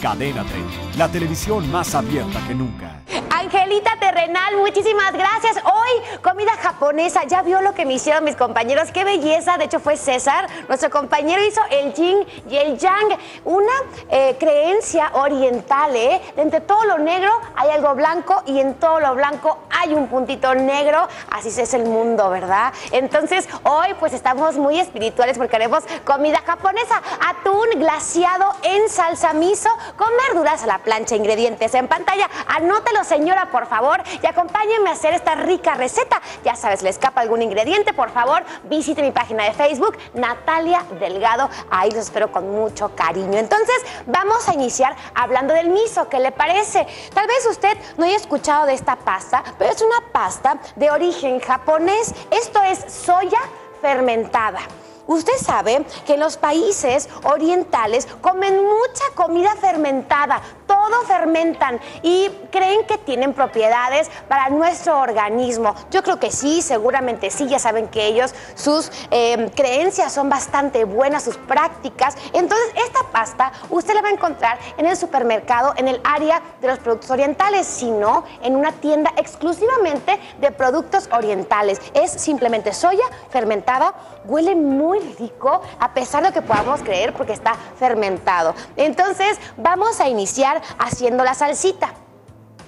Cadena 30, la televisión más abierta que nunca. Angelita Terrenal, muchísimas gracias. Hoy, comida japonesa. Ya vio lo que me hicieron mis compañeros. Qué belleza. De hecho, fue César. Nuestro compañero hizo el yin y el yang. Una eh, creencia oriental, ¿eh? Entre todo lo negro hay algo blanco y en todo lo blanco hay un puntito negro. Así es el mundo, ¿verdad? Entonces, hoy, pues estamos muy espirituales porque haremos comida japonesa. Atún glaciado en salsa miso con verduras a la plancha. Ingredientes en pantalla. Anótelo, señor señora, por favor, y acompáñenme a hacer esta rica receta. Ya sabes, le escapa algún ingrediente, por favor, visite mi página de Facebook, Natalia Delgado. Ahí los espero con mucho cariño. Entonces, vamos a iniciar hablando del miso. ¿Qué le parece? Tal vez usted no haya escuchado de esta pasta, pero es una pasta de origen japonés. Esto es soya fermentada. Usted sabe que en los países orientales comen mucha comida fermentada, todo fermentan y creen que tienen propiedades para nuestro organismo. Yo creo que sí, seguramente sí, ya saben que ellos, sus em, creencias son bastante buenas, sus prácticas. Entonces, esta pasta usted la va a encontrar en el supermercado, en el área de los productos orientales, sino en una tienda exclusivamente de productos orientales. Es simplemente soya fermentada, huele muy rico, a pesar de que podamos creer porque está fermentado. Entonces, vamos a iniciar haciendo la salsita.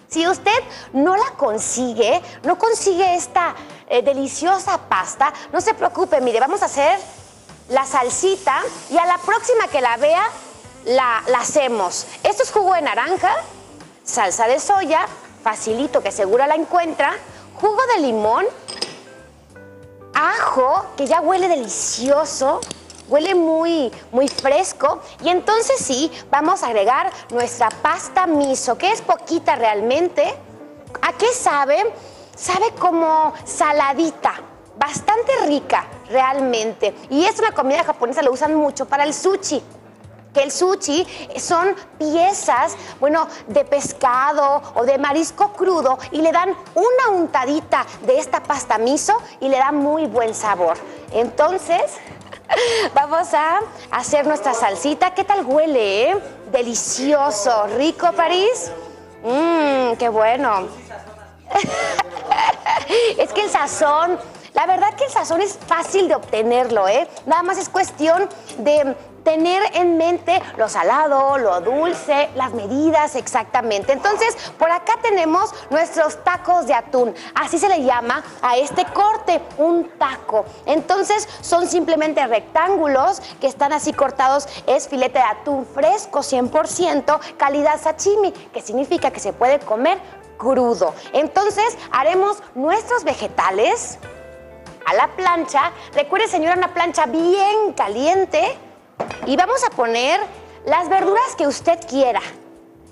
Si usted no la consigue, no consigue esta eh, deliciosa pasta, no se preocupe, mire, vamos a hacer la salsita y a la próxima que la vea, la, la hacemos. Esto es jugo de naranja, salsa de soya, facilito que seguro la encuentra, jugo de limón, ajo, que ya huele delicioso, huele muy, muy fresco. Y entonces sí, vamos a agregar nuestra pasta miso, que es poquita realmente. ¿A qué sabe? Sabe como saladita, bastante rica realmente. Y es una comida japonesa, lo usan mucho para el sushi que el sushi son piezas, bueno, de pescado o de marisco crudo y le dan una untadita de esta pasta miso y le da muy buen sabor. Entonces, vamos a hacer nuestra salsita. ¿Qué tal huele, eh? Delicioso, rico, París. Mmm, qué bueno. es que el sazón la verdad que el sazón es fácil de obtenerlo, ¿eh? Nada más es cuestión de tener en mente lo salado, lo dulce, las medidas exactamente. Entonces, por acá tenemos nuestros tacos de atún. Así se le llama a este corte, un taco. Entonces, son simplemente rectángulos que están así cortados. Es filete de atún fresco, 100%, calidad sashimi, que significa que se puede comer crudo. Entonces, haremos nuestros vegetales a la plancha. Recuerde, señora, una plancha bien caliente y vamos a poner las verduras que usted quiera.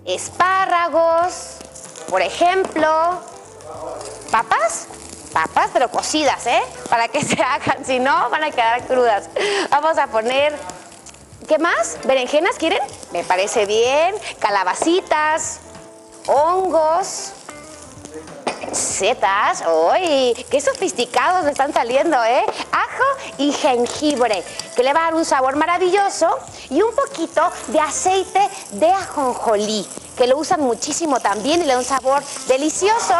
Espárragos, por ejemplo. ¿Papas? Papas, pero cocidas, ¿eh? Para que se hagan, si no, van a quedar crudas. Vamos a poner, ¿qué más? ¿Berenjenas quieren? Me parece bien. Calabacitas, hongos, setas. ¡Uy! ¡Qué sofisticados me están saliendo, eh! Ajo y jengibre, que le va a dar un sabor maravilloso. Y un poquito de aceite de ajonjolí, que lo usan muchísimo también y le da un sabor delicioso.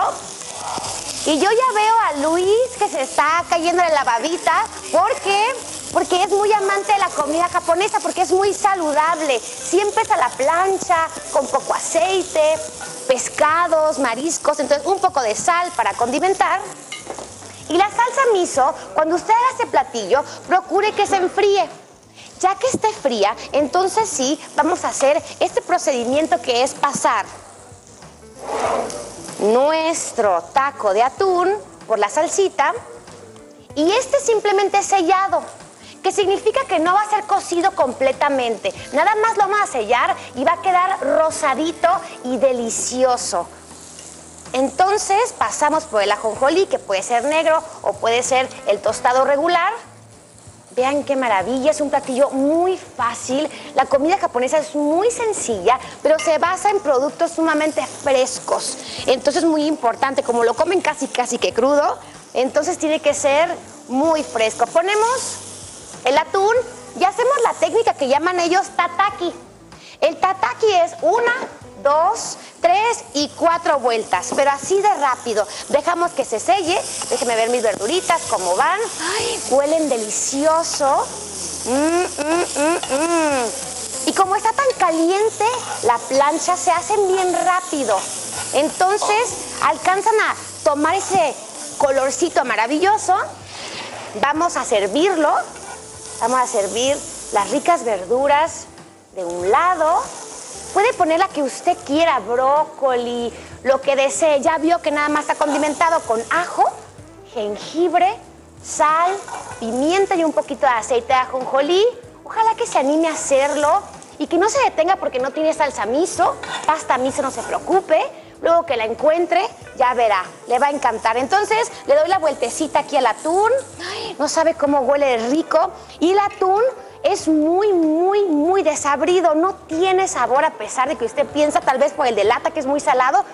Y yo ya veo a Luis que se está cayendo en la babita porque porque es muy amante de la comida japonesa, porque es muy saludable. Siempre es a la plancha, con poco aceite, pescados, mariscos, entonces un poco de sal para condimentar. Y la salsa miso, cuando usted haga este platillo, procure que se enfríe. Ya que esté fría, entonces sí, vamos a hacer este procedimiento que es pasar nuestro taco de atún por la salsita y este simplemente sellado que significa que no va a ser cocido completamente. Nada más lo vamos a sellar y va a quedar rosadito y delicioso. Entonces pasamos por el ajonjolí, que puede ser negro o puede ser el tostado regular. Vean qué maravilla, es un platillo muy fácil. La comida japonesa es muy sencilla, pero se basa en productos sumamente frescos. Entonces es muy importante, como lo comen casi casi que crudo, entonces tiene que ser muy fresco. Ponemos el atún y hacemos la técnica que llaman ellos tataki. El tataki es una, dos, tres y cuatro vueltas, pero así de rápido. Dejamos que se selle. Déjenme ver mis verduritas, cómo van. Ay, huelen delicioso. Mm, mm, mm, y como está tan caliente, la plancha se hace bien rápido. Entonces alcanzan a tomar ese colorcito maravilloso. Vamos a servirlo. Vamos a servir las ricas verduras de un lado. Puede poner la que usted quiera, brócoli, lo que desee. Ya vio que nada más está condimentado con ajo, jengibre, sal, pimienta y un poquito de aceite de ajonjolí. Ojalá que se anime a hacerlo y que no se detenga porque no tiene salsa miso, pasta miso, no se preocupe. Luego que la encuentre, ya verá, le va a encantar. Entonces, le doy la vueltecita aquí al atún. No sabe cómo huele rico. Y el atún es muy, muy, muy desabrido. No tiene sabor a pesar de que usted piensa tal vez por el de lata que es muy salado.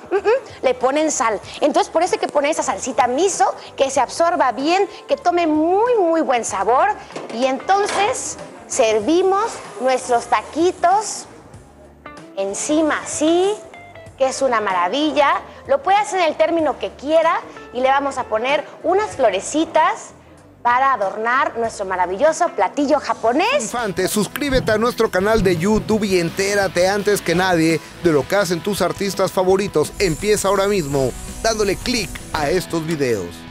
le ponen sal. Entonces, por eso hay que poner esa salsita miso, que se absorba bien, que tome muy, muy buen sabor. Y entonces servimos nuestros taquitos encima así que es una maravilla. Lo puede hacer en el término que quiera y le vamos a poner unas florecitas para adornar nuestro maravilloso platillo japonés. Infante, suscríbete a nuestro canal de YouTube y entérate antes que nadie de lo que hacen tus artistas favoritos. Empieza ahora mismo dándole clic a estos videos.